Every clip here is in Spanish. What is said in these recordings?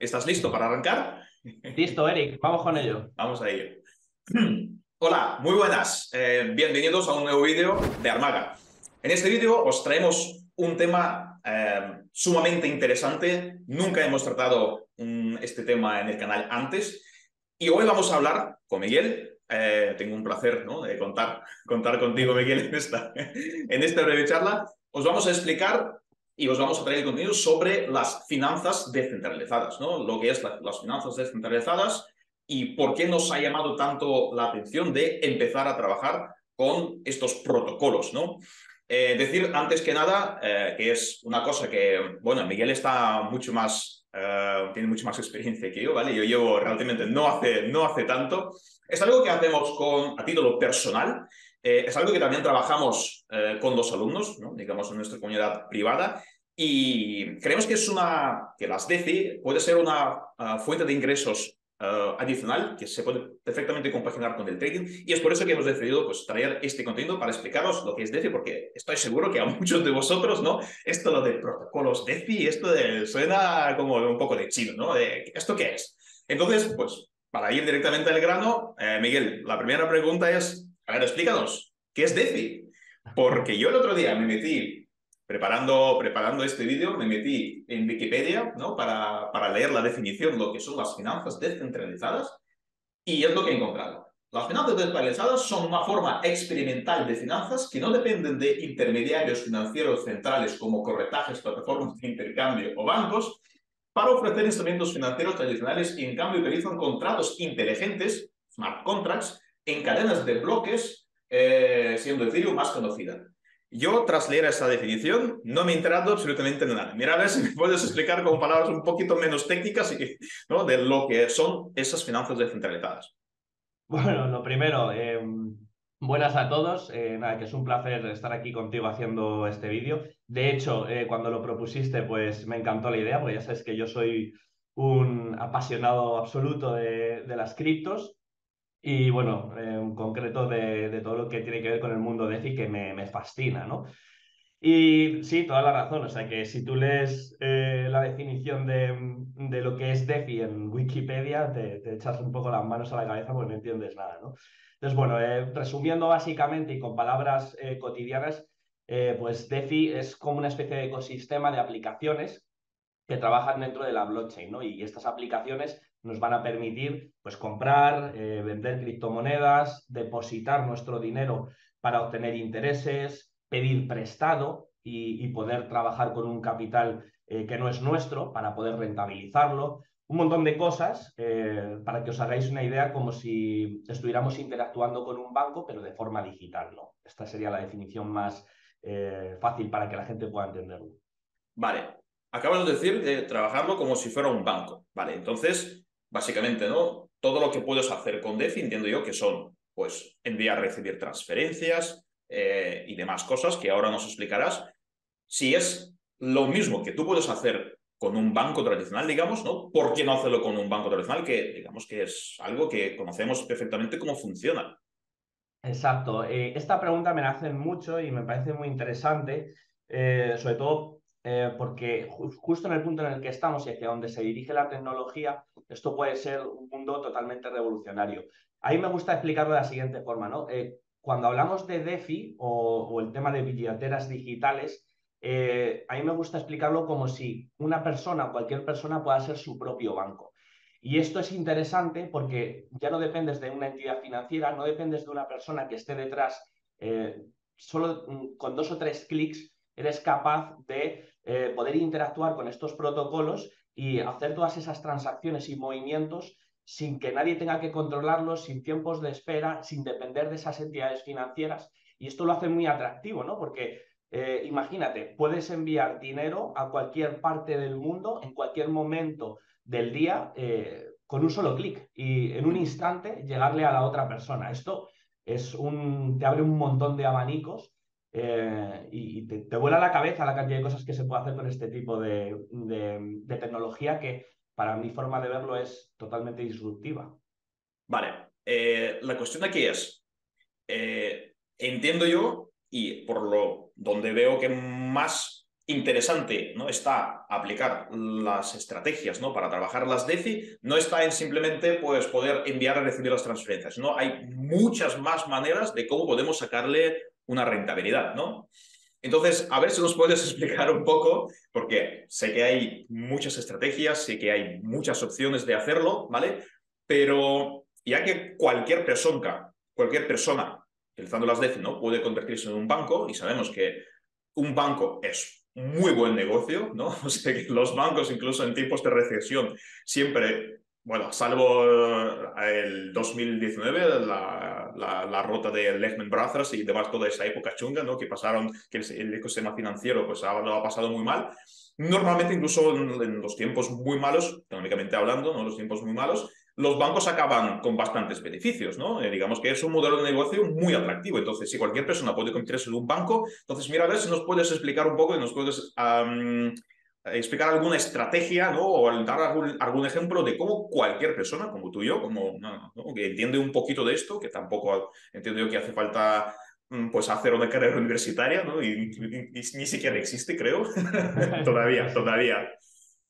¿Estás listo para arrancar? Listo, Eric, vamos con ello. Vamos a ello. Hola, muy buenas. Eh, bienvenidos a un nuevo vídeo de Armaga. En este vídeo os traemos un tema eh, sumamente interesante. Nunca hemos tratado este tema en el canal antes. Y hoy vamos a hablar con Miguel. Eh, tengo un placer ¿no? de contar, contar contigo, Miguel, en esta, en esta breve charla. Os vamos a explicar y os vamos a traer contenido sobre las finanzas descentralizadas, ¿no? Lo que es las finanzas descentralizadas y por qué nos ha llamado tanto la atención de empezar a trabajar con estos protocolos, ¿no? Eh, decir antes que nada eh, que es una cosa que, bueno, Miguel está mucho más, eh, tiene mucho más experiencia que yo, ¿vale? Yo llevo realmente no hace, no hace tanto. Es algo que hacemos con, a título personal eh, es algo que también trabajamos eh, con los alumnos, ¿no? digamos, en nuestra comunidad privada, y creemos que es una, que las DeFi puede ser una ah, fuente de ingresos ah, adicional que se puede perfectamente compaginar con el trading y es por eso que hemos decidido pues, traer este contenido para explicaros lo que es DeFi porque estoy seguro que a muchos de vosotros, ¿no? Esto lo de protocolos DeFi, esto de, suena como un poco de chino, ¿no? De, ¿Esto qué es? Entonces, pues, para ir directamente al grano, eh, Miguel, la primera pregunta es, a ver, explícanos, ¿qué es DeFi? Porque yo el otro día me metí, preparando, preparando este vídeo, me metí en Wikipedia ¿no? para, para leer la definición de lo que son las finanzas descentralizadas y es lo que he encontrado. Las finanzas descentralizadas son una forma experimental de finanzas que no dependen de intermediarios financieros centrales como corretajes, plataformas de intercambio o bancos para ofrecer instrumentos financieros tradicionales y en cambio utilizan contratos inteligentes, smart contracts, en cadenas de bloques, eh, siendo Ethereum más conocida. Yo, tras leer esa definición, no me he enterado absolutamente de nada. Mira, a ver si me puedes explicar con palabras un poquito menos técnicas ¿no? de lo que son esas finanzas descentralizadas. Bueno, lo primero, em, buenas a todos. Eh, nada, que es un placer estar aquí contigo haciendo este vídeo. De hecho, eh, cuando lo propusiste, pues me encantó la idea, porque ya sabes que yo soy un apasionado absoluto de, de las criptos y bueno, en concreto de, todo lo que tiene que ver con el mundo DeFi que me, me fascina, ¿no? Y sí, toda la razón. O sea que si tú lees eh, la definición de, de, lo que es DeFi en Wikipedia, te, echas un poco las manos a la cabeza porque no entiendes nada, ¿no? Entonces, bueno, eh, resumiendo básicamente y con palabras eh, cotidianas, pues DeFi es como una especie de ecosistema de aplicaciones que trabajan dentro de la blockchain, ¿no? Y estas aplicaciones nos van a permitir pues, comprar, eh, vender criptomonedas, depositar nuestro dinero para obtener intereses, pedir prestado y, poder trabajar con un capital eh, que no es nuestro para poder rentabilizarlo. Un montón de cosas eh, para que os hagáis una idea como si estuviéramos interactuando con un banco, pero de forma digital. ¿no? Esta sería la definición más fácil para que la gente pueda entenderlo. Vale, acabas de decir de trabajarlo como si fuera un banco. Vale, entonces básicamente, ¿no? Todo lo que puedes hacer con DeFi, entiendo yo que son, pues, enviar, recibir transferencias eh, y demás cosas que ahora nos explicarás. Si es lo mismo que tú puedes hacer con un banco tradicional, digamos, ¿no? ¿Por qué no hacerlo con un banco tradicional que, digamos, que es algo que conocemos perfectamente cómo funciona? Exacto. Eh, esta pregunta me la hacen mucho y me parece muy interesante, eh, sobre todo eh, porque justo en el punto en el que estamos y hacia donde se dirige la tecnología, esto puede ser un mundo totalmente revolucionario. Ahí me gusta explicarlo de la siguiente forma, ¿no? Eh, cuando hablamos de DeFi o, el tema de billeteras digitales, eh, a mí me gusta explicarlo como si una persona, cualquier persona, pueda ser su propio banco. Y esto es interesante porque ya no dependes de una entidad financiera, no dependes de una persona que esté detrás, solo mm, con dos o tres clics eres capaz de eh, poder interactuar con estos protocolos y hacer todas esas transacciones y movimientos sin que nadie tenga que controlarlos, sin tiempos de espera, sin depender de esas entidades financieras. Y esto lo hace muy atractivo, ¿no? Porque eh, imagínate, puedes enviar dinero a cualquier parte del mundo en cualquier momento del día eh, con un solo clic y en un instante llegarle a la otra persona. Esto es un, te abre un montón de abanicos eh, y, te, vuela la cabeza la cantidad de cosas que se puede hacer con este tipo de, tecnología que para mi forma de verlo es totalmente disruptiva. Vale, eh, la cuestión aquí es, eh, entiendo yo, y por lo donde veo que más interesante ¿no? está aplicar las estrategias ¿no? para trabajar las DeFi, no está en simplemente pues, poder enviar y recibir las transferencias. ¿no? Hay muchas más maneras de cómo podemos sacarle una rentabilidad. ¿no? Entonces, a ver si nos puedes explicar un poco, porque sé que hay muchas estrategias, sé que hay muchas opciones de hacerlo, ¿vale? Pero ya que cualquier persona, cualquier persona utilizando las DeFi, ¿no? Puede convertirse en un banco y sabemos que un banco es muy buen negocio, ¿no? O sea que los bancos, incluso en tiempos de recesión, siempre, bueno, salvo eh, el 2019, la, la, la rota de Lehman Brothers y demás, toda esa época chunga, ¿no? Que pasaron, que el, ecosistema financiero, pues ha, lo ha pasado muy mal. Normalmente, incluso en, en, los tiempos muy malos, económicamente hablando, ¿no? Los tiempos muy malos, los bancos acaban con bastantes beneficios, ¿no? Eh, digamos que es un modelo de negocio muy atractivo. Entonces, si cualquier persona puede convertirse en un banco, entonces mira a ver si nos puedes explicar un poco y nos puedes explicar alguna estrategia, ¿no? O dar algún, algún, ejemplo de cómo cualquier persona, como tú y yo, como, que entiende un poquito de esto, que tampoco entiendo yo que hace falta mm, pues hacer una carrera universitaria, ¿no? Y, ni siquiera existe, creo. todavía, todavía.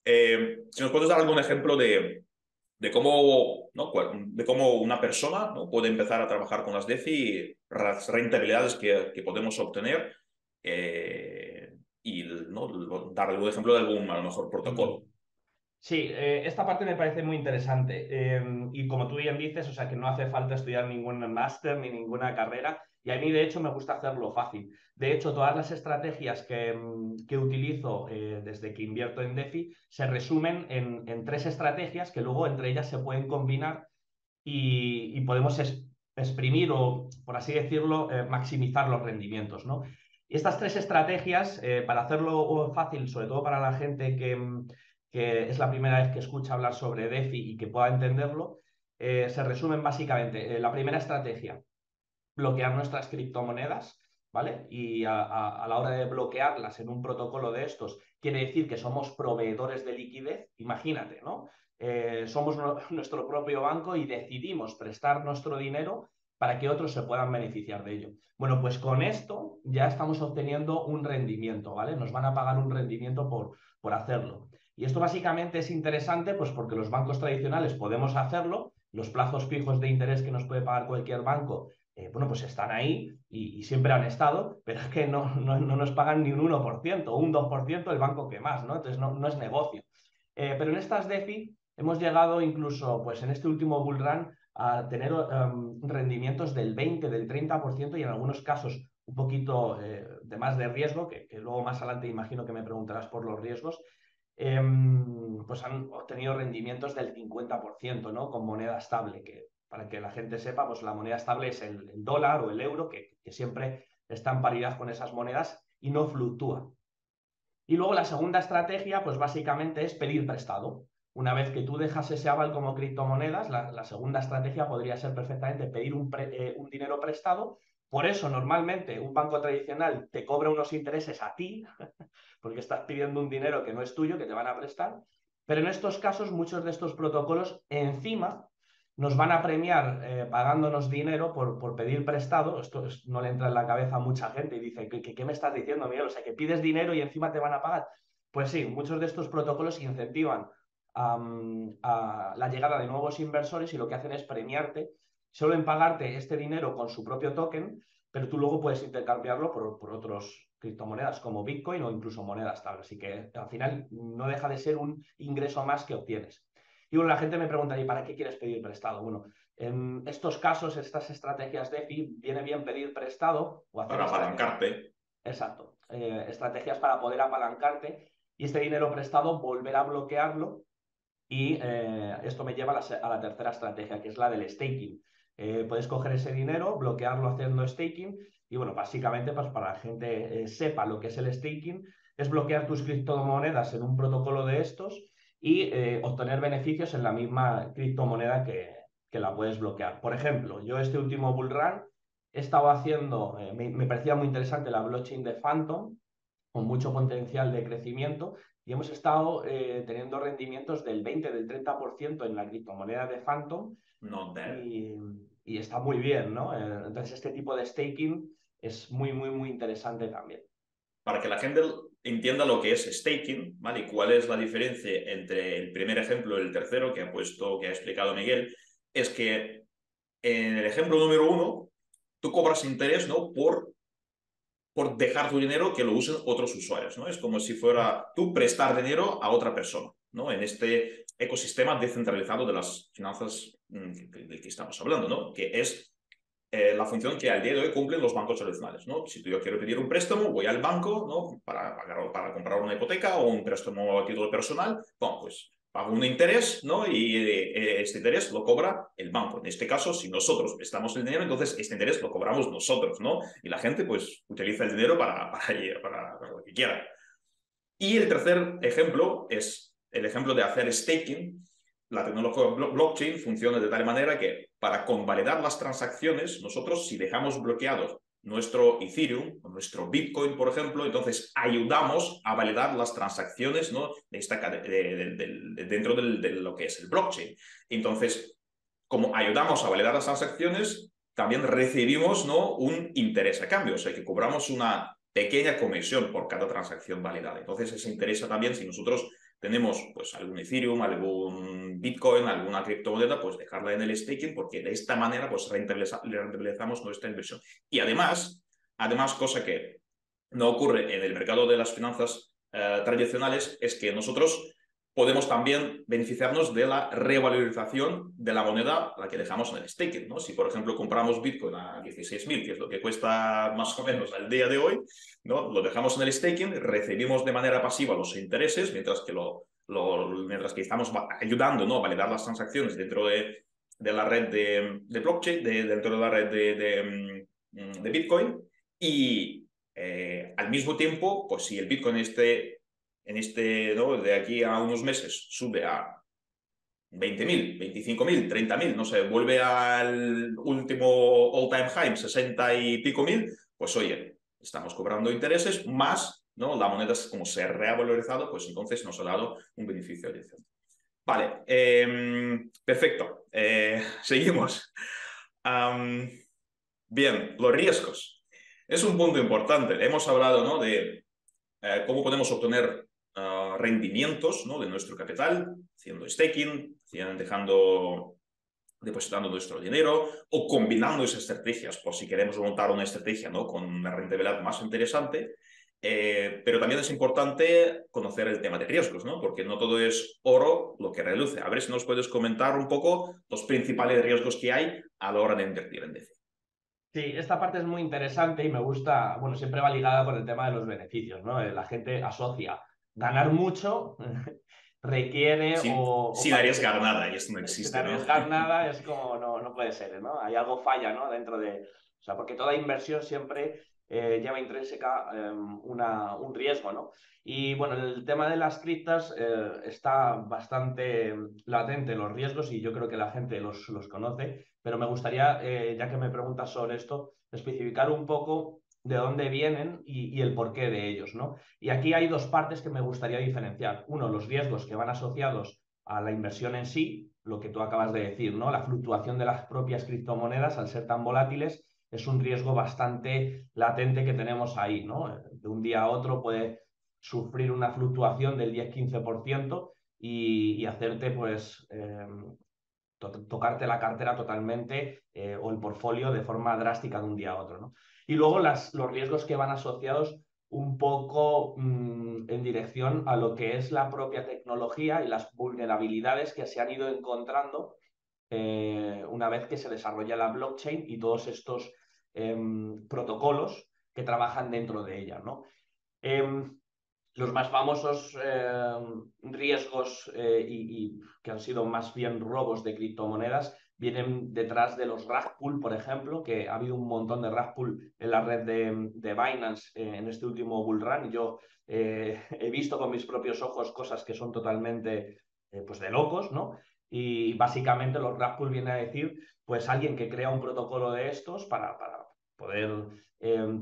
Eh, si nos puedes dar algún ejemplo de, de cómo, ¿no? de cómo una persona ¿no? puede empezar a trabajar con las DeFi, las rentabilidades que, que podemos obtener eh, y ¿no? dar algún ejemplo de algún, a lo mejor, protocolo. Sí, eh, esta parte me parece muy interesante. Eh, y como tú bien dices, o sea, que no hace falta estudiar ningún máster ni ninguna carrera. Y a mí, de hecho, me gusta hacerlo fácil. De hecho, todas las estrategias que, mm, que utilizo eh, desde que invierto en DeFi se resumen en, tres estrategias que luego entre ellas se pueden combinar y, y podemos exprimir o, por así decirlo, eh, maximizar los rendimientos. ¿no? Y estas tres estrategias, eh, para hacerlo fácil, sobre todo para la gente que, mm, que, es la primera vez que escucha hablar sobre DeFi y que pueda entenderlo, se resumen básicamente. la primera estrategia, bloquear nuestras criptomonedas, ¿vale? Y a, la hora de bloquearlas en un protocolo de estos, quiere decir que somos proveedores de liquidez, imagínate, ¿no? Eh, somos nuestro propio banco y decidimos prestar nuestro dinero para que otros se puedan beneficiar de ello. Bueno, pues con esto ya estamos obteniendo un rendimiento, ¿vale? Nos van a pagar un rendimiento por, por hacerlo. Y esto básicamente es interesante pues porque los bancos tradicionales podemos hacerlo, los plazos fijos de interés que nos puede pagar cualquier banco eh, bueno, pues están ahí y, siempre han estado, pero es que no, no, nos pagan ni un 1%, un 2% el banco que más, ¿no? Entonces no, no es negocio. Eh, pero en estas DeFi hemos llegado incluso, pues en este último bull run, a tener em, rendimientos del 20, del 30% y en algunos casos un poquito eh, de más de riesgo, que, que, luego más adelante imagino que me preguntarás por los riesgos, em, pues han obtenido rendimientos del 50%, ¿no? Con moneda estable, que para que la gente sepa, pues la moneda estable es el, dólar o el euro, que, siempre está en paridad con esas monedas y no fluctúa. Y luego la segunda estrategia, pues básicamente es pedir prestado. Una vez que tú dejas ese aval como criptomonedas, la, segunda estrategia podría ser perfectamente pedir un, eh, un, dinero prestado. Por eso, normalmente, un banco tradicional te cobra unos intereses a ti, porque estás pidiendo un dinero que no es tuyo, que te van a prestar. Pero en estos casos, muchos de estos protocolos, encima, nos van a premiar eh, pagándonos dinero por, por, pedir prestado. Esto no le entra en la cabeza a mucha gente y dice, ¿qué, ¿qué, me estás diciendo, Miguel? O sea, que pides dinero y encima te van a pagar. Pues sí, muchos de estos protocolos incentivan a la llegada de nuevos inversores y lo que hacen es premiarte, solo en pagarte este dinero con su propio token, pero tú luego puedes intercambiarlo por, por otros criptomonedas como Bitcoin o incluso monedas tal. Así que al final no deja de ser un ingreso más que obtienes. Y bueno, la gente me pregunta, ¿y para qué quieres pedir prestado? Bueno, en estos casos, estas estrategias DeFi, viene bien pedir prestado o hacer... Para apalancarte. Exacto. Eh, estrategias para poder apalancarte y este dinero prestado volver a bloquearlo y eh, esto me lleva a la, tercera estrategia, que es la del staking. Eh, puedes coger ese dinero, bloquearlo haciendo staking y bueno, básicamente pues para la gente sepa lo que es el staking, es bloquear tus criptomonedas en un protocolo de estos y eh, obtener beneficios en la misma criptomoneda que, que, la puedes bloquear. Por ejemplo, yo este último bull run he estado haciendo, eh, me, parecía muy interesante la blockchain de Phantom, con mucho potencial de crecimiento, y hemos estado eh, teniendo rendimientos del 20, del 30% en la criptomoneda de Phantom. y, y, está muy bien, ¿no? entonces, este tipo de staking es muy, muy, muy interesante también. para que la gente entienda lo que es staking, ¿vale? Y cuál es la diferencia entre el primer ejemplo y el tercero que ha puesto, que ha explicado Miguel, es que en el ejemplo número uno, tú cobras interés, ¿no? Por, por dejar tu dinero que lo usen otros usuarios, ¿no? Es como si fuera tú prestar dinero a otra persona, ¿no? En este ecosistema descentralizado de las finanzas mm, del que estamos hablando, ¿no? Que es eh, la función que al día de hoy cumplen los bancos tradicionales. ¿no? Si yo quiero pedir un préstamo, voy al banco ¿no? para, para comprar una hipoteca o un préstamo a título personal, bueno, pues pago un interés ¿no? y eh, este interés lo cobra el banco. En este caso, si nosotros prestamos el dinero, entonces este interés lo cobramos nosotros, ¿no? Y la gente pues utiliza el dinero para, para, para, para lo que quiera. Y el tercer ejemplo es el ejemplo de hacer staking, la tecnología blockchain funciona de tal manera que para convalidar las transacciones, nosotros si dejamos bloqueados nuestro Ethereum o nuestro Bitcoin, por ejemplo, entonces ayudamos a validar las transacciones ¿no? de esta, dentro de lo que es el blockchain. Entonces, como ayudamos a validar las transacciones, también recibimos ¿no? un interés a cambio, o sea que cobramos una pequeña comisión por cada transacción validada. Entonces, eso interesa también si nosotros tenemos pues algún Ethereum, algún Bitcoin, alguna criptomoneda, pues dejarla en el staking porque de esta manera pues rentabilizamos nuestra inversión. Y además, además, cosa que no ocurre en el mercado de las finanzas eh, tradicionales es que nosotros podemos también beneficiarnos de la revalorización de la moneda a la que dejamos en el staking. ¿no? Si, por ejemplo, compramos Bitcoin a 16.000, que es lo que cuesta más o menos al día de hoy, ¿no? lo dejamos en el staking, recibimos de manera pasiva los intereses, mientras que, lo, mientras que estamos ayudando ¿no? a validar las transacciones dentro de, de la red de, de blockchain, de, dentro de la red de, mm, Bitcoin. Y eh, al mismo tiempo, pues si el Bitcoin esté en este, de aquí a unos meses sube a 20.000, 25.000, 30.000, no sé, vuelve al último all-time high, 60 y pico mil, pues oye, estamos cobrando intereses más, ¿no? La moneda como se ha revalorizado, pues entonces nos ha dado un beneficio adicional. Vale, em, perfecto. Eh, seguimos. bien, los riesgos. Es un punto importante. Hemos hablado ¿no? de eh, cómo podemos obtener rendimientos ¿no? de nuestro capital, haciendo staking, dejando, depositando nuestro dinero o combinando esas estrategias por si queremos montar una estrategia ¿no? con una rentabilidad más interesante. Eh, pero también es importante conocer el tema de riesgos, ¿no? porque no todo es oro lo que reluce. A ver si nos puedes comentar un poco los principales riesgos que hay a la hora de invertir en DeFi. Sí, esta parte es muy interesante y me gusta, bueno, siempre va ligada con el tema de los beneficios, ¿no? Eh, la gente asocia ganar mucho requiere o, Sin arriesgar nada, y esto no existe. Sin arriesgar nada es como, no, no puede ser, ¿no? Hay algo falla, ¿no? Dentro de... O sea, porque toda inversión siempre eh, lleva intrínseca em, una, un riesgo, ¿no? Y bueno, el tema de las criptas eh, está bastante latente los riesgos y yo creo que la gente los, los conoce, pero me gustaría, eh, ya que me preguntas sobre esto, especificar un poco de dónde vienen y, el porqué de ellos, ¿no? Y aquí hay dos partes que me gustaría diferenciar. Uno, los riesgos que van asociados a la inversión en sí, lo que tú acabas de decir, ¿no? La fluctuación de las propias criptomonedas al ser tan volátiles es un riesgo bastante latente que tenemos ahí, ¿no? De un día a otro puede sufrir una fluctuación del 10-15% y, hacerte, pues, tocarte la cartera totalmente eh, o el portfolio de forma drástica de un día a otro, ¿no? Y luego las, los riesgos que van asociados un poco mm, en dirección a lo que es la propia tecnología y las vulnerabilidades que se han ido encontrando eh, una vez que se desarrolla la blockchain y todos estos em, protocolos que trabajan dentro de ella. ¿no? Em, los más famosos em, riesgos eh, y, que han sido más bien robos de criptomonedas vienen detrás de los rug por ejemplo, que ha habido un montón de rug en la red de, de Binance eh, en este último bull run. Yo eh, he visto con mis propios ojos cosas que son totalmente eh, pues de locos, ¿no? Y básicamente los rug pool vienen a decir, pues alguien que crea un protocolo de estos para, para poder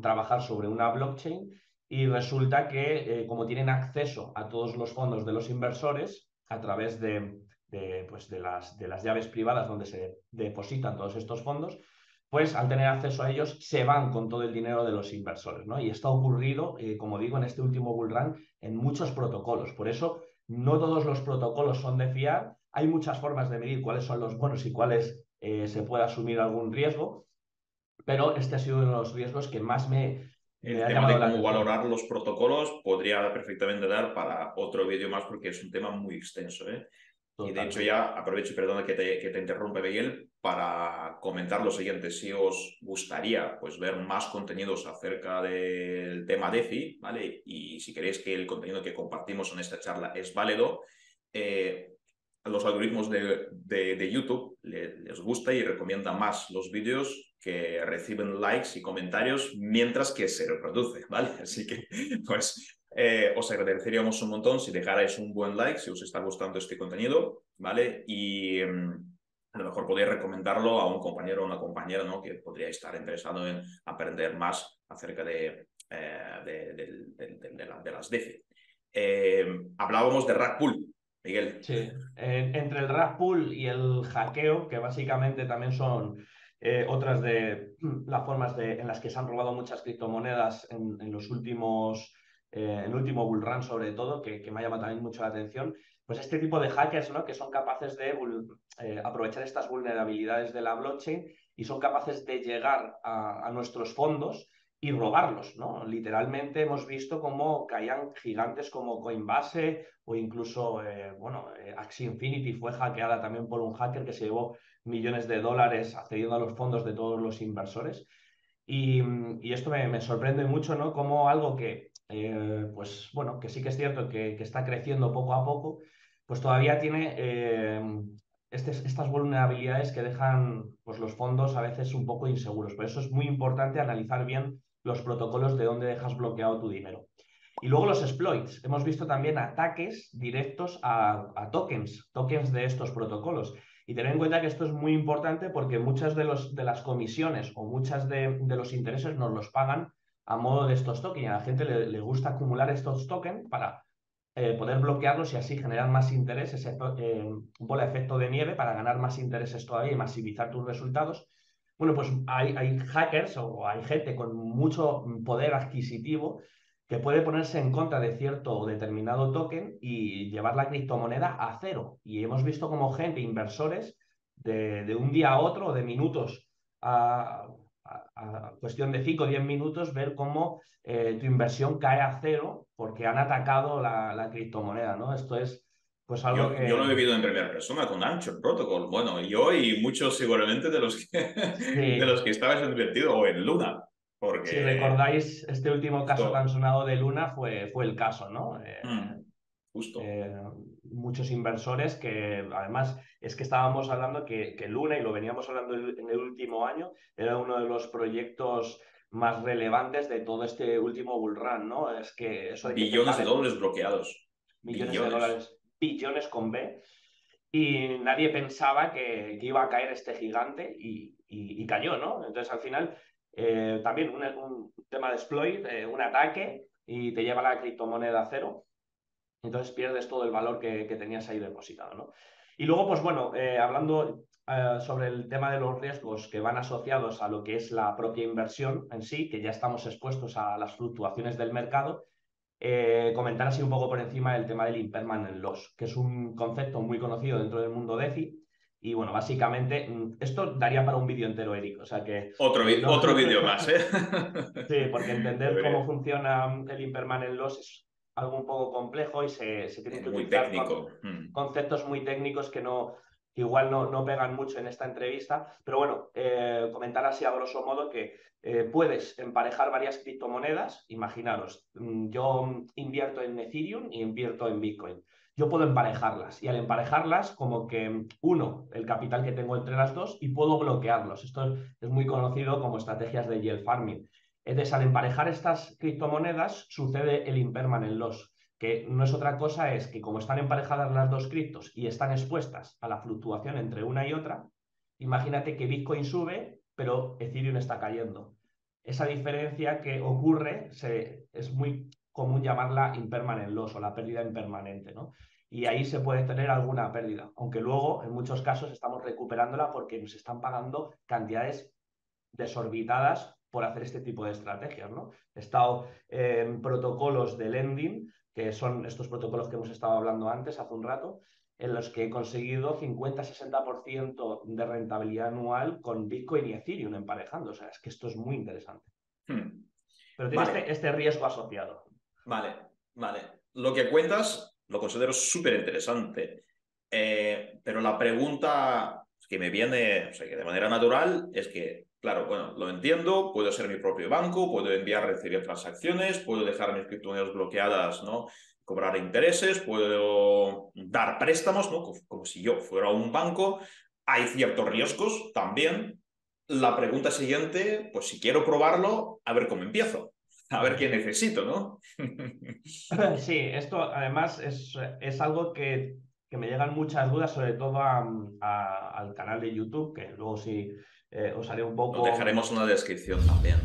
trabajar sobre una blockchain y resulta que como tienen acceso a todos los fondos de los inversores a través de, de, pues de, las, de las llaves privadas donde se depositan todos estos fondos, pues al tener acceso a ellos se van con todo el dinero de los inversores, ¿no? Y esto ha ocurrido, eh, como digo, en este último bull run en muchos protocolos. Por eso, no todos los protocolos son de fiar. Hay muchas formas de medir cuáles son los buenos y cuáles eh, se puede asumir algún riesgo, pero este ha sido uno de los riesgos que más me, el tema de cómo valorar los protocolos podría perfectamente dar para otro vídeo más porque es un tema muy extenso. ¿eh? Y de hecho ya aprovecho, perdona que te, que te interrumpe Miguel, para comentar lo siguiente. Si os gustaría pues, ver más contenidos acerca del tema DeFi, ¿vale? Y si queréis que el contenido que compartimos en esta charla es válido, eh, los algoritmos de, de, YouTube les gusta y recomienda más los vídeos que reciben likes y comentarios mientras que se reproduce, ¿vale? Así que, pues, eh, os agradeceríamos un montón si dejarais un buen like, si os está gustando este contenido, ¿vale? Y mm, a lo mejor podéis recomendarlo a un compañero o una compañera, ¿no? Que podría estar interesado en aprender más acerca de, eh, de, las DeFi. Eh, hablábamos de Rack Pool, Miguel. Sí, entre el Rack Pool y el hackeo, que básicamente también son eh, otras de las formas de, en las que se han robado muchas criptomonedas en, los últimos, eh, en el último bull run sobre todo, que, me ha llamado también mucho la atención, pues este tipo de hackers ¿no? que son capaces de eh, aprovechar estas vulnerabilidades de la blockchain y son capaces de llegar a, nuestros fondos y robarlos, ¿no? Literalmente hemos visto cómo caían gigantes como Coinbase o incluso, bueno, Axie Infinity fue hackeada también por un hacker que se llevó millones de dólares accediendo a los fondos de todos los inversores. Y, esto me, sorprende mucho, ¿no? Como algo que, eh, pues bueno, que sí que es cierto que, está creciendo poco a poco, pues todavía tiene eh, estas vulnerabilidades que dejan pues, los fondos a veces un poco inseguros. Por eso es muy importante analizar bien los protocolos de dónde dejas bloqueado tu dinero. Y luego los exploits. Hemos visto también ataques directos a, tokens, tokens de estos protocolos. Y tener en cuenta que esto es muy importante porque muchas de, los, de las comisiones o muchas de, los intereses nos los pagan a modo de estos tokens. A la gente le, gusta acumular estos tokens para eh, poder bloquearlos y así generar más interés, ese eh, bola efecto de nieve para ganar más intereses todavía y maximizar tus resultados. Bueno, pues hay, hackers o hay gente con mucho poder adquisitivo que puede ponerse en contra de cierto o determinado token y llevar la criptomoneda a cero. Y hemos visto como gente, inversores, de, un día a otro, de minutos a, cuestión de 5 o 10 minutos, ver cómo eh, tu inversión cae a cero porque han atacado la, criptomoneda, ¿no? Esto es pues algo yo, que... Yo lo he vivido en primera persona con Anchor Protocol. Bueno, yo y muchos seguramente de los que, de los que estabas invertido o en Luna. Si recordáis, este último caso tan sonado de Luna fue, fue el caso, ¿no? Eh, mm, justo. Eh, muchos inversores que además es que estábamos hablando que, que, Luna, y lo veníamos hablando en el último año, era uno de los proyectos más relevantes de todo este último bull run, ¿no? Es que eso Billones de dólares bloqueados. Millones de dólares, billones con B. Y nadie pensaba que, iba a caer este gigante y, y, cayó, ¿no? Entonces, al final, eh, también un, tema de exploit, eh, un ataque y te lleva la criptomoneda a cero. Entonces pierdes todo el valor que, tenías ahí depositado. ¿no? Y luego, pues bueno, eh, hablando sobre el tema de los riesgos que van asociados a lo que es la propia inversión en sí, que ya estamos expuestos a las fluctuaciones del mercado, comentar así un poco por encima el tema del impermanent loss, que es un concepto muy conocido dentro del mundo DeFi, y bueno, básicamente, mm, esto daría para un vídeo entero, Eric. O sea que. Otro, otro vídeo más, ¿eh? sí, porque entender cómo funciona el impermanent loss es algo un poco complejo y se, se tiene que muy técnico. Mm. conceptos muy técnicos que no igual no, no pegan mucho en esta entrevista, pero bueno, eh, comentar así a grosso modo que eh, puedes emparejar varias criptomonedas, imaginaros, mm, yo invierto en Ethereum y invierto en Bitcoin yo puedo emparejarlas. Y al emparejarlas, como que uno, el capital que tengo entre las dos y puedo bloquearlos. Esto es muy conocido como estrategias de yield farming. Entonces, al emparejar estas criptomonedas, sucede el impermanent loss, que no es otra cosa, es que como están emparejadas las dos criptos y están expuestas a la fluctuación entre una y otra, imagínate que Bitcoin sube, pero Ethereum está cayendo. Esa diferencia que ocurre se, es muy común llamarla impermanent loss o la pérdida impermanente, ¿no? Y ahí se puede tener alguna pérdida, aunque luego en muchos casos estamos recuperándola porque nos están pagando cantidades desorbitadas por hacer este tipo de estrategias. ¿no? He estado en protocolos de lending, que son estos protocolos que hemos estado hablando antes, hace un rato, en los que he conseguido 50-60% de rentabilidad anual con Bitcoin y Ethereum emparejando. O sea, es que esto es muy interesante. Hmm. Pero tiene este, este, riesgo asociado. Vale, vale. Lo que cuentas lo considero súper interesante. Eh, pero la pregunta que me viene o sea, que de manera natural es que, claro, bueno, lo entiendo, puedo ser mi propio banco, puedo enviar, recibir transacciones, puedo dejar mis criptomonedas bloqueadas, ¿no? cobrar intereses, puedo dar préstamos, ¿no? como si yo fuera un banco. Hay ciertos riesgos también. La pregunta siguiente, pues si quiero probarlo, a ver cómo empiezo, a ver qué necesito, ¿no? Sí, esto además es, es algo que que me llegan muchas dudas, sobre todo al canal de YouTube, que luego sí eh, os haré un poco... Lo dejaremos una descripción también.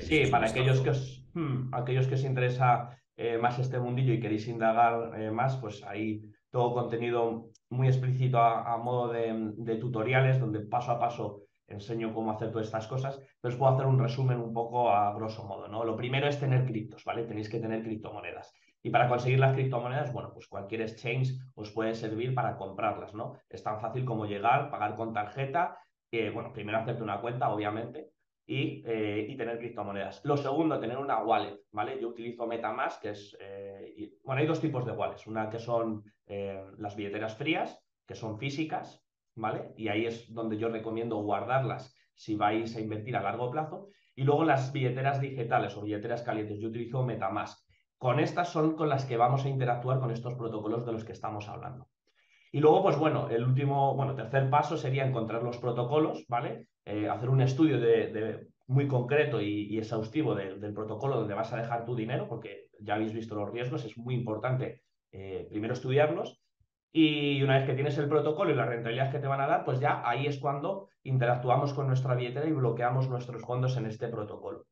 sí, para aquellos que, os, hmm, aquellos que os interesa eh, más este mundillo y queréis indagar eh, más, pues ahí todo contenido muy explícito a, modo de, de, tutoriales, donde paso a paso enseño cómo hacer todas estas cosas, pero os puedo hacer un resumen un poco a grosso modo. ¿no? Lo primero es tener criptos, ¿vale? Tenéis que tener criptomonedas. Y para conseguir las criptomonedas, bueno, pues cualquier exchange os puede servir para comprarlas, ¿no? Es tan fácil como llegar, pagar con tarjeta, bueno, primero hacerte una cuenta, obviamente, y, eh, y, tener criptomonedas. Lo segundo, tener una wallet, ¿vale? Yo utilizo Metamask, que es, eh, bueno, hay dos tipos de wallets, una que son eh, las billeteras frías, que son físicas, ¿vale? Y ahí es donde yo recomiendo guardarlas si vais a invertir a largo plazo. Y luego las billeteras digitales o billeteras calientes, yo utilizo Metamask con estas son con las que vamos a interactuar con estos protocolos de los que estamos hablando. Y luego, pues bueno, el último, bueno, tercer paso sería encontrar los protocolos, ¿vale? Eh, hacer un estudio de, muy concreto y, exhaustivo del protocolo donde vas a dejar tu dinero, porque ya habéis visto los riesgos, es muy importante eh, primero estudiarlos. Y una vez que tienes el protocolo y las rentabilidades que te van a dar, pues ya ahí es cuando interactuamos con nuestra billetera y bloqueamos nuestros fondos en este protocolo.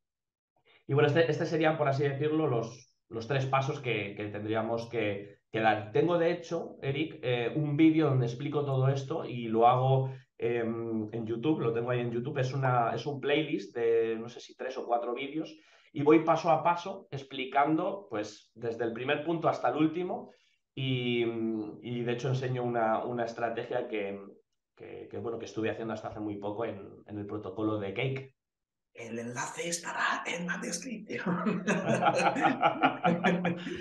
Y bueno, este, este serían, por así decirlo, los, los tres pasos que, tendríamos que, Tengo, de hecho, Eric, eh, un vídeo donde explico todo esto y lo hago em, en YouTube, lo tengo ahí en YouTube, es, una, es un playlist de no sé si tres o cuatro vídeos y voy paso a paso explicando, pues, desde el primer punto hasta el último y, de hecho enseño una, una estrategia que, bueno, que estuve haciendo hasta hace muy poco en, en el protocolo de Cake. El enlace estará en la descripción.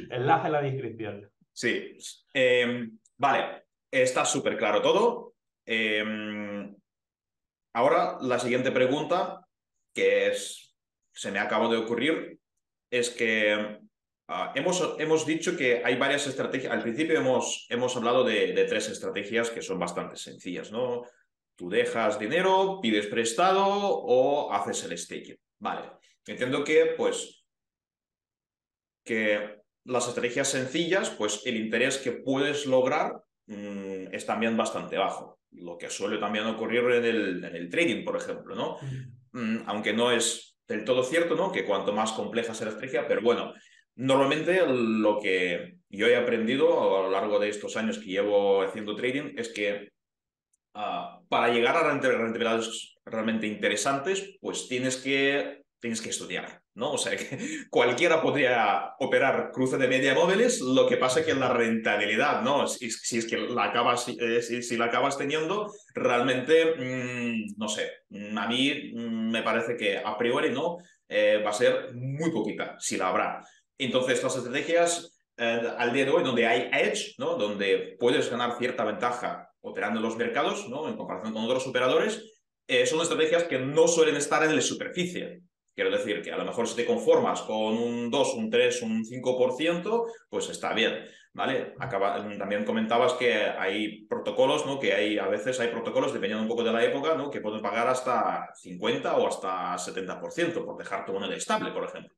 enlace en la descripción. Sí. Em, vale, está súper claro todo. Em, ahora, la siguiente pregunta, que es, se me acaba de ocurrir, es que ah, hemos, hemos, dicho que hay varias estrategias. Al principio hemos, hemos hablado de, de, tres estrategias que son bastante sencillas, ¿no? Tú dejas dinero, pides prestado o haces el staking. Vale. Entiendo que, pues, que las estrategias sencillas, pues el interés que puedes lograr mm, es también bastante bajo. Lo que suele también ocurrir en el, en el trading, por ejemplo, ¿no? Mm, aunque no es del todo cierto, ¿no? Que cuanto más compleja sea la estrategia, pero bueno, normalmente lo que yo he aprendido a lo largo de estos años que llevo haciendo trading es que Ah, para llegar a rentabilidades realmente interesantes, pues tienes que, tienes que estudiar, ¿no? O sea, que cualquiera podría operar cruce de media móviles, lo que pasa que la rentabilidad, ¿no? Si, si es que la acabas, eh, si, la acabas teniendo, realmente, mm, no sé, a mí mm, me parece que a priori, ¿no? Eh, va a ser muy poquita, si la habrá. Entonces, las estrategias eh, al día de hoy, donde hay edge, ¿no? Donde puedes ganar cierta ventaja operando en los mercados, ¿no? en comparación con otros operadores, eh, son estrategias que no suelen estar en la superficie. Quiero decir que a lo mejor si te conformas con un 2, un 3, un 5%, pues está bien, ¿vale? También comentabas que hay protocolos, ¿no? Que hay, a veces hay protocolos, dependiendo un poco de la época, ¿no? Que pueden pagar hasta 50 o hasta 70% por dejar tu moneda estable, por ejemplo.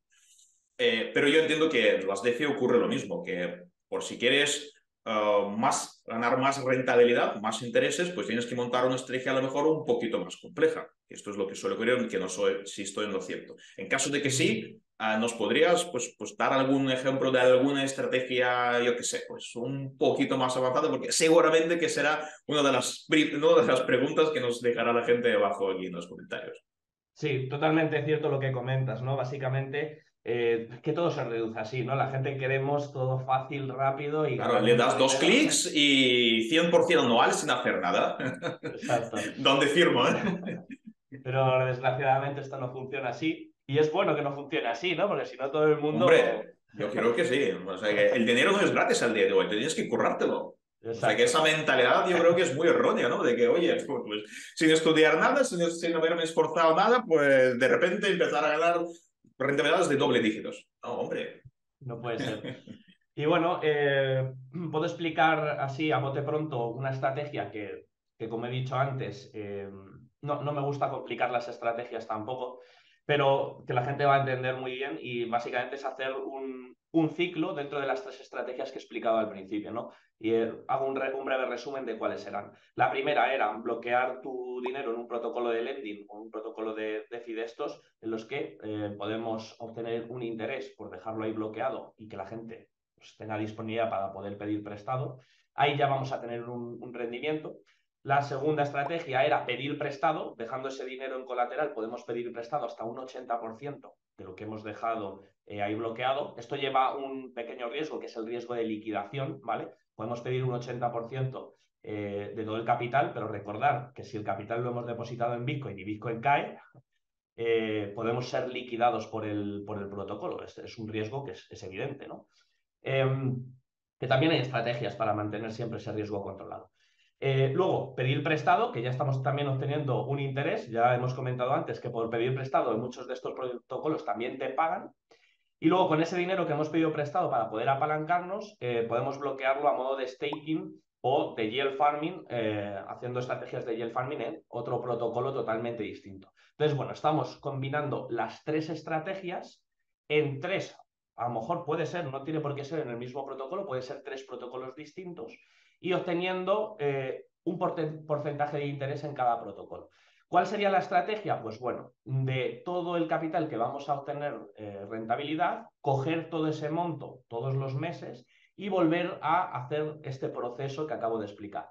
Eh, pero yo entiendo que en las DeFi ocurre lo mismo, que por si quieres Uh, más, ganar más rentabilidad, más intereses, pues tienes que montar una estrategia a lo mejor un poquito más compleja. Esto es lo que suele ocurrir, que no soy, si estoy en lo cierto. En caso de que sí, uh, ¿nos podrías pues, pues, dar algún ejemplo de alguna estrategia, yo qué sé, pues un poquito más avanzada? Porque seguramente que será una de las, una de las preguntas que nos dejará la gente abajo aquí en los comentarios. Sí, totalmente cierto lo que comentas, ¿no? Básicamente, eh, que todo se reduce así, ¿no? La gente queremos todo fácil, rápido y... Claro, le das dos clics y 100% anual sin hacer nada. Exacto. ¿Dónde firmo? Eh? Pero desgraciadamente esto no funciona así. Y es bueno que no funcione así, ¿no? Porque si no todo el mundo... Hombre, yo creo que sí. O sea, que el dinero no es gratis al día de hoy, tienes que currártelo. O sea, que esa mentalidad yo creo que es muy errónea, ¿no? De que, oye, pues, pues sin estudiar nada, sin, sin, haberme esforzado nada, pues de repente empezar a ganar rentabilidades de doble dígitos. No, hombre. No puede ser. Y bueno, eh, puedo explicar así a bote pronto una estrategia que, que como he dicho antes, eh, no, no me gusta complicar las estrategias tampoco, pero que la gente va a entender muy bien y básicamente es hacer un, un ciclo dentro de las tres estrategias que he explicado al principio, ¿no? Y eh, hago un, breve resumen de cuáles serán. La primera era bloquear tu dinero en un protocolo de lending o un protocolo de, de estos en los que eh, podemos obtener un interés por dejarlo ahí bloqueado y que la gente pues, tenga disponibilidad para poder pedir prestado. Ahí ya vamos a tener un, un rendimiento. La segunda estrategia era pedir prestado, dejando ese dinero en colateral, podemos pedir prestado hasta un 80% de lo que hemos dejado eh, ahí bloqueado. Esto lleva un pequeño riesgo, que es el riesgo de liquidación, ¿vale? Podemos pedir un 80% eh, de todo el capital, pero recordar que si el capital lo hemos depositado en Bitcoin y Bitcoin cae, eh, podemos ser liquidados por el, por el protocolo. Es, es un riesgo que es, es evidente, ¿no? Em, que también hay estrategias para mantener siempre ese riesgo controlado. Eh, luego, pedir prestado, que ya estamos también obteniendo un interés. Ya hemos comentado antes que por pedir prestado en muchos de estos protocolos también te pagan. Y luego, con ese dinero que hemos pedido prestado para poder apalancarnos, eh, podemos bloquearlo a modo de staking o de yield farming, eh, haciendo estrategias de yield farming en otro protocolo totalmente distinto. Entonces, bueno, estamos combinando las tres estrategias en tres. A lo mejor puede ser, no tiene por qué ser en el mismo protocolo, puede ser tres protocolos distintos y obteniendo eh, un porcentaje de interés en cada protocolo. ¿Cuál sería la estrategia? Pues bueno, de todo el capital que vamos a obtener eh, rentabilidad, coger todo ese monto todos los meses y volver a hacer este proceso que acabo de explicar.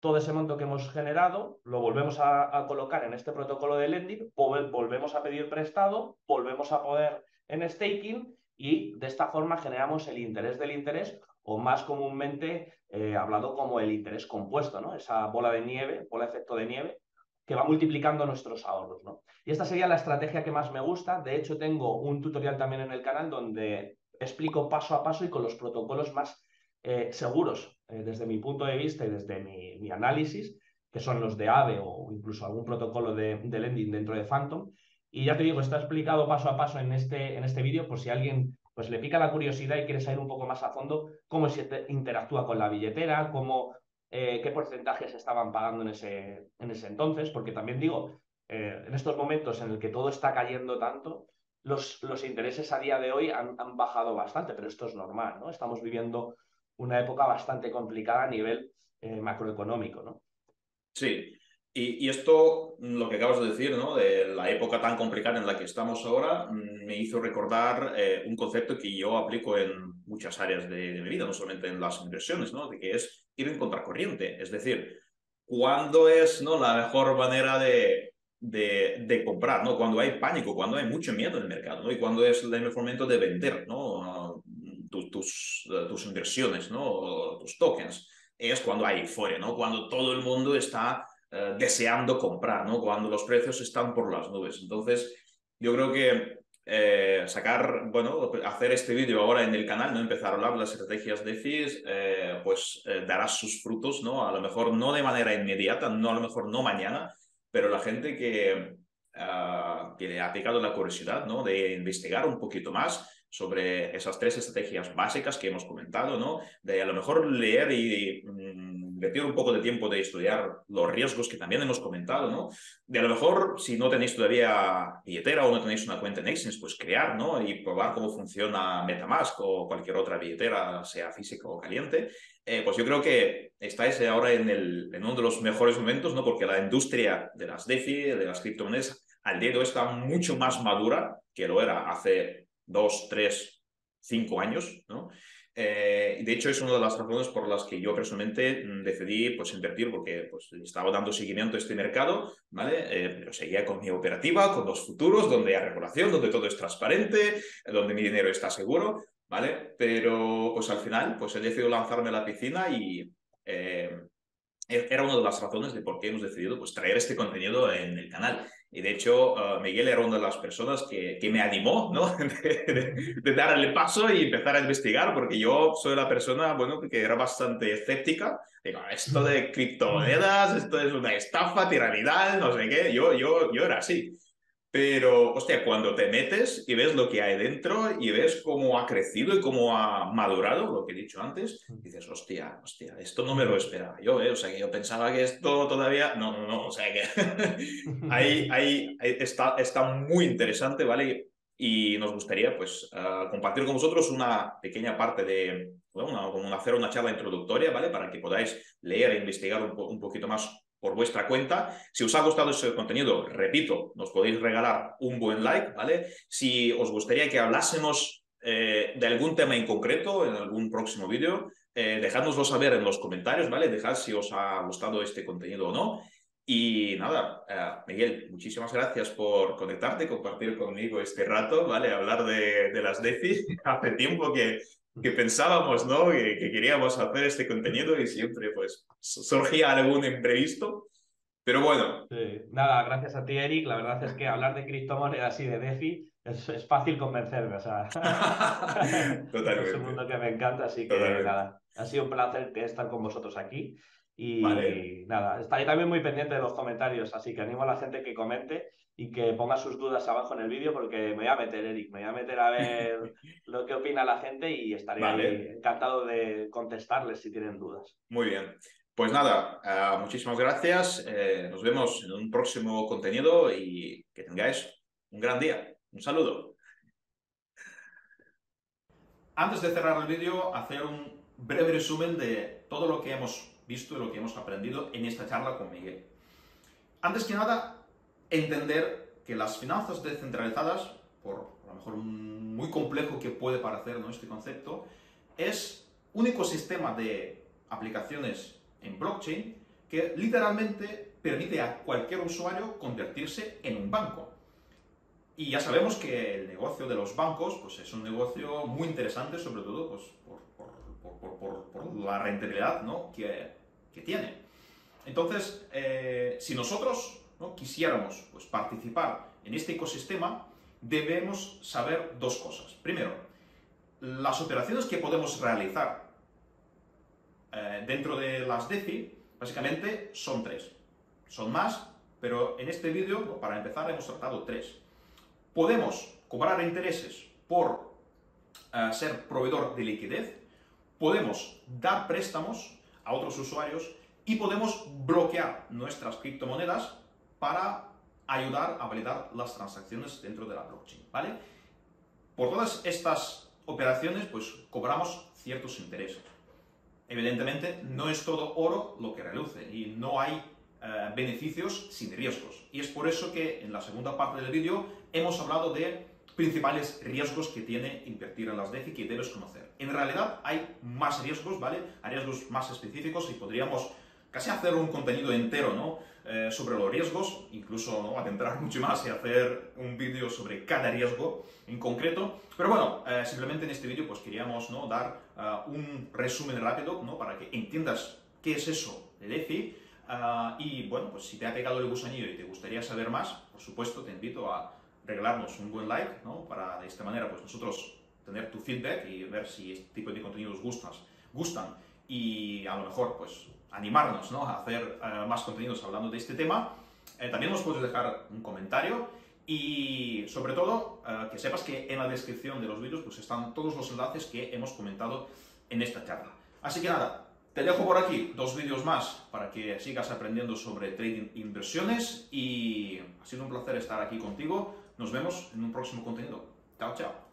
Todo ese monto que hemos generado lo volvemos a, a colocar en este protocolo de lending, volvemos a pedir prestado, volvemos a poder en staking y de esta forma generamos el interés del interés o más comúnmente eh, hablado como el interés compuesto, ¿no? Esa bola de nieve, bola de efecto de nieve, que va multiplicando nuestros ahorros, ¿no? Y esta sería la estrategia que más me gusta. De hecho, tengo un tutorial también en el canal donde explico paso a paso y con los protocolos más eh, seguros eh, desde mi punto de vista y desde mi, análisis, que son los de AVE o incluso algún protocolo de, lending dentro de Phantom. Y ya te digo, está explicado paso a paso en este, en este vídeo por si alguien pues le pica la curiosidad y quiere saber un poco más a fondo cómo se interactúa con la billetera, cómo, eh, qué porcentajes estaban pagando en ese, en ese entonces, porque también digo, eh, en estos momentos en el que todo está cayendo tanto, los, los intereses a día de hoy han, han, bajado bastante, pero esto es normal, ¿no? Estamos viviendo una época bastante complicada a nivel eh, macroeconómico, ¿no? Sí, y, esto, lo que acabas de decir, ¿no? de la época tan complicada en la que estamos ahora, mm, me hizo recordar eh, un concepto que yo aplico en muchas áreas de, mi vida, no solamente en las inversiones, ¿no? de que es ir en contracorriente. Es decir, ¿cuándo es ¿no? la mejor manera de, de, comprar? ¿no? Cuando hay pánico, cuando hay mucho miedo en el mercado, ¿no? y cuando es el mejor momento de vender ¿no? tus, tus, tus inversiones, ¿no? tus tokens. Es cuando hay euforia, ¿no? cuando todo el mundo está eh, deseando comprar, ¿no? Cuando los precios están por las nubes. Entonces, yo creo que eh, sacar, bueno, hacer este vídeo ahora en el canal, ¿no? Empezar a hablar de las estrategias de FIS, eh, pues dará sus frutos, ¿no? A lo mejor no de manera inmediata, no a lo mejor no mañana, pero la gente que, ah, que le ha picado la curiosidad, ¿no? De investigar un poquito más sobre esas tres estrategias básicas que hemos comentado, ¿no? De a lo mejor leer y, mm, invertir un poco de tiempo de estudiar los riesgos que también hemos comentado, ¿no? De a lo mejor, si no tenéis todavía billetera o no tenéis una cuenta en Exchange, pues crear, ¿no? Y probar cómo funciona Metamask o cualquier otra billetera, sea física o caliente. Eh, pues yo creo que estáis ahora en, el, en uno de los mejores momentos, ¿no? Porque la industria de las DeFi, de las criptomonedas, al dedo está mucho más madura que lo era hace dos, tres, cinco años, ¿no? Eh, de hecho, es una de las razones por las que yo personalmente mm, decidí pues, invertir, porque pues, estaba dando seguimiento a este mercado, ¿vale? Eh, pero seguía con mi operativa, con los futuros, donde hay regulación, donde todo es transparente, donde mi dinero está seguro, ¿vale? Pero pues al final pues, he decidido lanzarme a la piscina y eh, e-, era una de las razones de por qué hemos decidido pues, traer este contenido en el canal. Y de hecho, uh, Miguel era una de las personas que, que me animó, ¿no? de, de, darle paso y empezar a investigar, porque yo soy la persona, bueno, que era bastante escéptica. Digo, esto de criptomonedas, esto es una estafa, tiranidad, no sé qué. Yo, yo, yo era así. Pero, hostia, cuando te metes y ves lo que hay dentro y ves cómo ha crecido y cómo ha madurado, lo que he dicho antes, dices, hostia, hostia, esto no me lo esperaba yo, ¿eh? O sea, que yo pensaba que esto todavía... No, no, no, o sea, que ahí, ahí, está, está muy interesante, ¿vale? Y nos gustaría, pues, uh, compartir con vosotros una pequeña parte de, bueno, una, hacer una charla introductoria, ¿vale? Para que podáis leer e investigar un, po un poquito más por vuestra cuenta. Si os ha gustado ese contenido, repito, nos podéis regalar un buen like, ¿vale? Si os gustaría que hablásemos eh, de algún tema en concreto en algún próximo vídeo, eh, saber en los comentarios, ¿vale? Dejad si os ha gustado este contenido o no. Y nada, eh, Miguel, muchísimas gracias por conectarte, compartir conmigo este rato, ¿vale? Hablar de, de las DeFi. Hace tiempo que, que pensábamos, ¿no? Que, que, queríamos hacer este contenido y siempre, pues, surgía algún imprevisto. Pero bueno. Sí. Nada, gracias a ti, Eric. La verdad es que hablar de criptomonedas y de DeFi es, es fácil convencerme. O sea, Totalmente. es un mundo que me encanta, así que Totalmente. nada, ha sido un placer estar con vosotros aquí. Y vale. nada, estaré también muy pendiente de los comentarios, así que animo a la gente que comente y que ponga sus dudas abajo en el vídeo porque me voy a meter, Eric, me voy a meter a ver lo que opina la gente y estaré vale. encantado de contestarles si tienen dudas. Muy bien. Pues nada, uh, muchísimas gracias. Eh, nos vemos en un próximo contenido y que tengáis un gran día. Un saludo. Antes de cerrar el vídeo, hacer un breve resumen de todo lo que hemos visto y lo que hemos aprendido en esta charla con Miguel. Antes que nada, entender que las finanzas descentralizadas, por a lo mejor muy complejo que puede parecer ¿no? este concepto, es un ecosistema de aplicaciones en blockchain que literalmente permite a cualquier usuario convertirse en un banco. Y ya sabemos que el negocio de los bancos pues, es un negocio muy interesante, sobre todo pues, por, por, por, por, la rentabilidad ¿no? que, que tiene. Entonces, eh, si nosotros ¿no? quisiéramos pues, participar en este ecosistema, debemos saber dos cosas. Primero, las operaciones que podemos realizar eh, dentro de las DeFi, básicamente son tres. Son más, pero en este vídeo, para empezar, hemos tratado tres. Podemos cobrar intereses por eh, ser proveedor de liquidez, podemos dar préstamos a otros usuarios y podemos bloquear nuestras criptomonedas para ayudar a validar las transacciones dentro de la blockchain, ¿vale? Por todas estas operaciones, pues cobramos ciertos intereses. Evidentemente, no es todo oro lo que reluce y no hay eh, beneficios sin riesgos. Y es por eso que en la segunda parte del vídeo hemos hablado de principales riesgos que tiene invertir en las DeFi que debes conocer. En realidad hay más riesgos, ¿vale? Hay riesgos más específicos y podríamos casi hacer un contenido entero, ¿no? Eh, sobre los riesgos, incluso ¿no? adentrar mucho más y hacer un vídeo sobre cada riesgo en concreto. Pero bueno, eh, simplemente en este vídeo pues queríamos ¿no? dar uh, un resumen rápido ¿no? para que entiendas qué es eso del EFI. Y bueno, pues si te ha pegado el gusanillo y te gustaría saber más, por supuesto te invito a regalarnos un buen like, ¿no? Para de esta manera pues nosotros tener tu feedback y ver si este tipo de contenidos gustan, gustan y a lo mejor pues animarnos ¿no? a hacer uh, más contenidos hablando de este tema. Eh, también nos puedes dejar un comentario y sobre todo uh, que sepas que en la descripción de los vídeos pues, están todos los enlaces que hemos comentado en esta charla. Así que nada, te dejo por aquí dos vídeos más para que sigas aprendiendo sobre trading inversiones y ha sido un placer estar aquí contigo. Nos vemos en un próximo contenido. Chao, chao.